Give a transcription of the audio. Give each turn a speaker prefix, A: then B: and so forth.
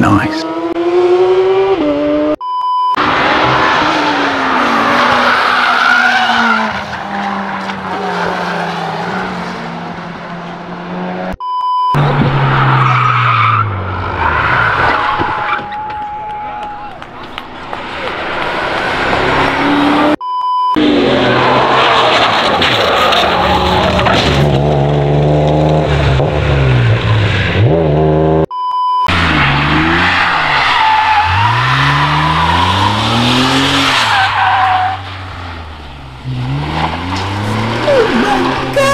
A: Nice. Oh my god!